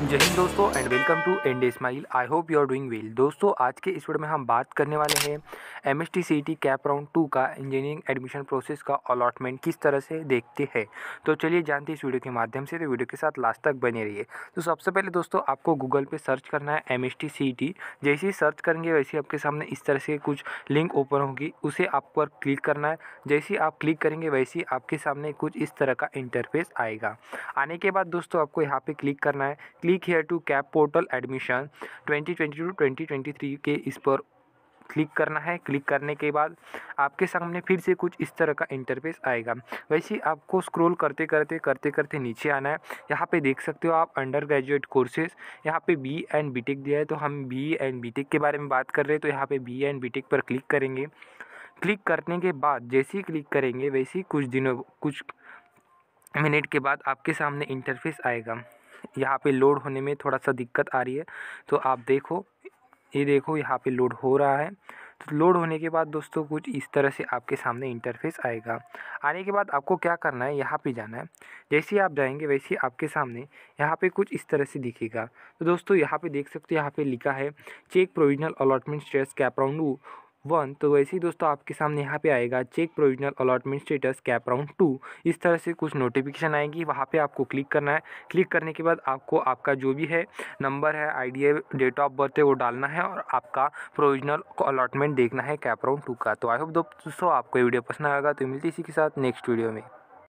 जय हिंद दोस्तों and welcome to and smile I hope you are doing well दोस्तों, आज के इस वीडियो में हम बात करने वाले हैं M S T C T CAP round two का इंजीनियरिंग एडमिशन प्रोसेस का अलॉटमेंट किस तरह से देखते हैं? तो चलिए जानते इस वीडियो के माध्यम से तो वीडियो के साथ लास्ट तक बने रहिए। तो सबसे पहले दोस्तों, आपको गूगल पर सर्च करना है M S T C T जैसे ही सर्च करेंगे, वैसे आपके सामने इस तरह से कुछ लिंक ओपन होगी, उसे आप पर क्लिक करना है। जैसे ही आप क्लिक करेंगे, वैसे ही आपके सामने कुछ इस तरह का इंटरफेस आएगा। आने के बाद दोस्तों, आपको यहाँ पे क्लिक करना है। Click here to CAP portal admission 2022 2023 के इस पर क्लिक करना है। क्लिक करने के बाद आपके सामने फिर से कुछ इस तरह का इंटरफेस आएगा। वैसे आपको स्क्रॉल करते करते करते करते नीचे आना है। यहाँ पे देख सकते हो आप अंडर ग्रेजुएट कोर्सेज यहाँ पे बी एंड बी दिया है। तो हम बी एंड बी के बारे में बात कर रहे हैं। तो यहाँ पे बी एंड बी पर क्लिक करेंगे। क्लिक करने के बाद जैसे ही क्लिक करेंगे, वैसे ही कुछ दिनों, कुछ मिनट के बाद आपके सामने इंटरफेस आएगा। यहाँ पे लोड होने में थोड़ा सा दिक्कत आ रही है। तो आप देखो ये देखो, यहाँ पे लोड हो रहा है। तो लोड होने के बाद दोस्तों, कुछ इस तरह से आपके सामने इंटरफेस आएगा। आने के बाद आपको क्या करना है, यहाँ पे जाना है। जैसे ही आप जाएँगे, वैसे ही आपके सामने यहाँ पे कुछ इस तरह से दिखेगा। तो दोस्तों, यहाँ पे देख सकते हो, यहाँ पे लिखा है check provisional allotment status CAP round one तो वैसे ही दोस्तों आपके सामने यहाँ पे आएगा check provisional allotment status CAP round two. इस तरह से कुछ नोटिफिकेशन आएगी, वहाँ पे आपको क्लिक करना है। क्लिक करने के बाद आपको आपका जो भी है नंबर है आईडी है, डेट ऑफ़ बर्थ है, वो डालना है और आपका प्रोविजनल अलॉटमेंट देखना है कैप राउंड टू का। तो आई होप दोस्तों आपको ये वीडियो पसंद आएगा। तो मिलती इसी के साथ नेक्स्ट वीडियो में।